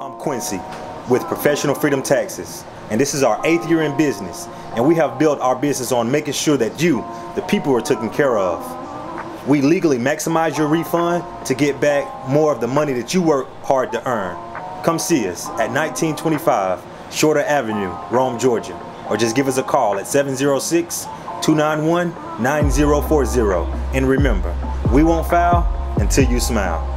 I'm Quincy with Professional Freedom Taxes. And this is our eighth year in business. And we have built our business on making sure that you, the people, are taken care of. We legally maximize your refund to get back more of the money that you work hard to earn. Come see us at 1925 Shorter Avenue, Rome, Georgia. Or just give us a call at 706 291 9040. And remember, we won't foul until you smile.